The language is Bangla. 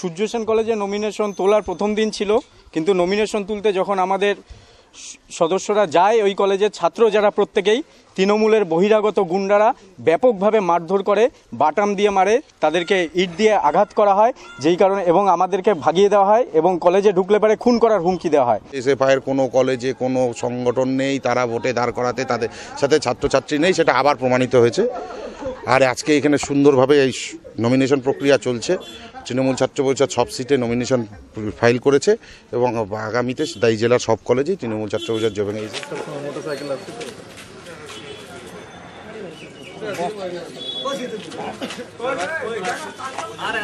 সূর্য সেন কলেজে নমিনেশন তোলার প্রথম দিন ছিল। কিন্তু নমিনেশন তুলতে যখন আমাদের সদস্যরা যায় ওই কলেজের ছাত্র যারা প্রত্যেকেই, তৃণমূলের বহিরাগত গুন্ডারা ব্যাপকভাবে মারধর করে, বাটাম দিয়ে মারে, তাদেরকে ইট দিয়ে আঘাত করা হয়, যেই কারণে এবং আমাদেরকে ভাগিয়ে দেওয়া হয় এবং কলেজে ঢুকলে পারে খুন করার হুমকি দেওয়া হয়। এসএফআইয়ের কোনো কলেজে কোনো সংগঠন নেই, তারা ভোটে দাঁড় করাতে তাদের সাথে ছাত্রছাত্রী নেই, সেটা আবার প্রমাণিত হয়েছে। আর আজকে এখানে সুন্দরভাবে এই নমিনেশন প্রক্রিয়া চলছে। তৃণমূল ছাত্র পরিষদ সব সিটে নমিনেশন ফাইল করেছে এবং আগামীতে দায়ী জেলার সব কলেজেই তৃণমূল ছাত্র পরিষদ জমে আরে।